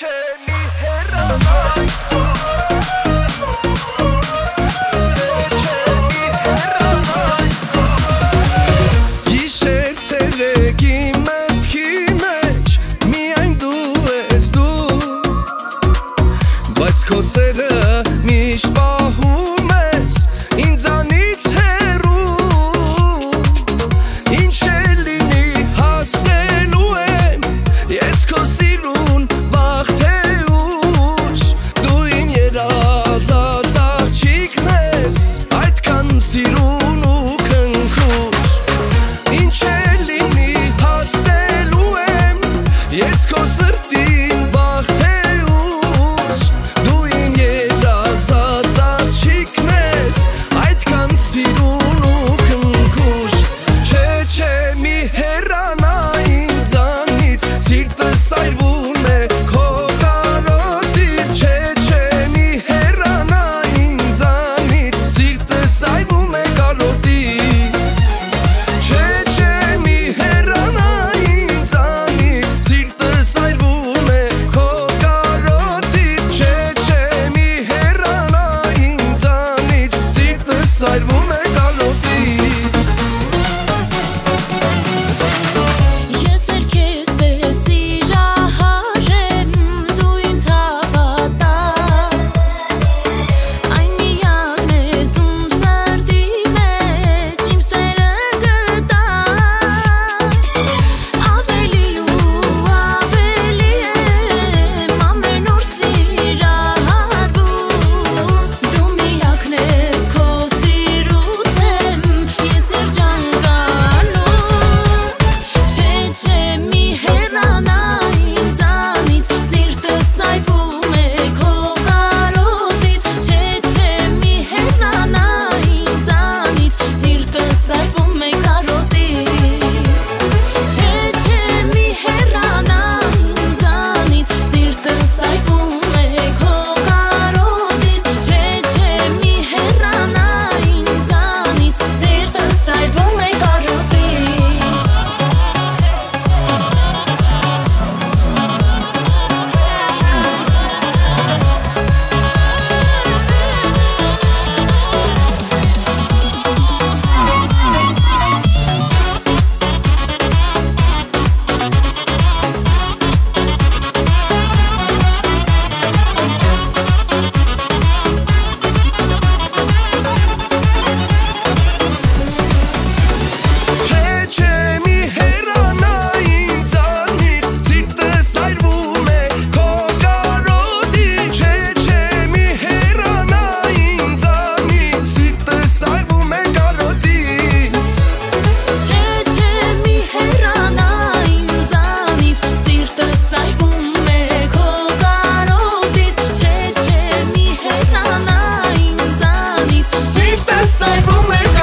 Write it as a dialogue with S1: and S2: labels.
S1: Che ni heranai
S2: That's I room